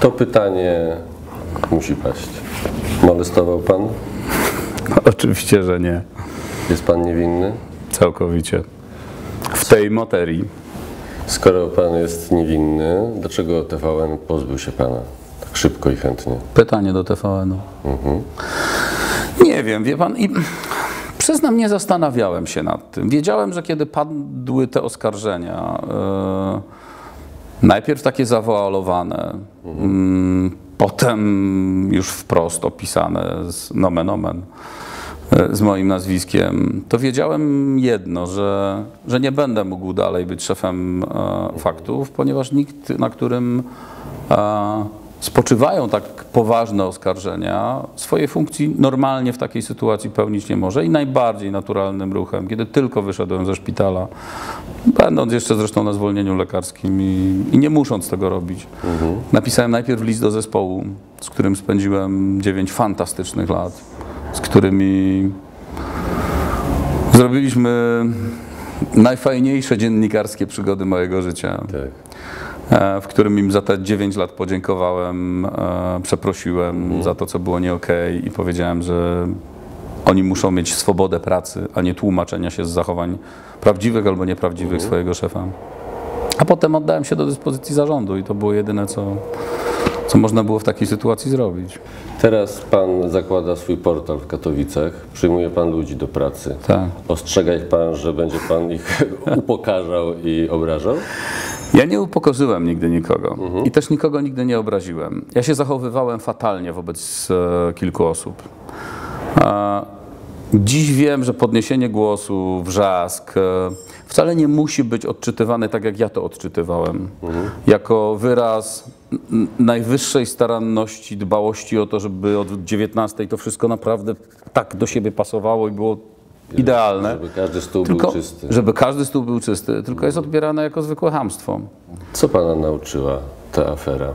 To pytanie musi paść. Molestował pan? Oczywiście, że nie. Jest pan niewinny? Całkowicie. W tej materii. Skoro pan jest niewinny, dlaczego TVN pozbył się pana tak szybko i chętnie? Pytanie do TVN-u. Nie wiem, wie pan, i przyznam, nie zastanawiałem się nad tym. Wiedziałem, że kiedy padły te oskarżenia, e, najpierw takie zawoalowane, mm, potem już wprost opisane z nomen omen, e, z moim nazwiskiem, to wiedziałem jedno, że, że nie będę mógł dalej być szefem e, faktów, ponieważ nikt, na którym e, spoczywają tak poważne oskarżenia, swojej funkcji normalnie w takiej sytuacji pełnić nie może i najbardziej naturalnym ruchem, kiedy tylko wyszedłem ze szpitala, będąc jeszcze zresztą na zwolnieniu lekarskim i, i nie musząc tego robić, napisałem najpierw list do zespołu, z którym spędziłem 9 fantastycznych lat, z którymi zrobiliśmy najfajniejsze dziennikarskie przygody mojego życia. Tak. E, w którym im za te 9 lat podziękowałem, e, przeprosiłem za to, co było nie okej i powiedziałem, że oni muszą mieć swobodę pracy, a nie tłumaczenia się z zachowań prawdziwych albo nieprawdziwych swojego szefa. A potem oddałem się do dyspozycji zarządu i to było jedyne, co, co można było w takiej sytuacji zrobić. Teraz pan zakłada swój portal w Katowicach, przyjmuje pan ludzi do pracy. Tak. Ostrzega ich pan, że będzie pan ich upokarzał i obrażał? Ja nie upokorzyłem nigdy nikogo i też nikogo nigdy nie obraziłem. Ja się zachowywałem fatalnie wobec e, kilku osób. E, dziś wiem, że podniesienie głosu, wrzask e, wcale nie musi być odczytywany tak, jak ja to odczytywałem. Jako wyraz najwyższej staranności, dbałości o to, żeby od 19 to wszystko naprawdę tak do siebie pasowało i było idealne. Żeby każdy stół Tylko, był czysty. żeby każdy stół był czysty, tylko jest odbierane jako zwykłe hamstwo. Co pana nauczyła ta afera?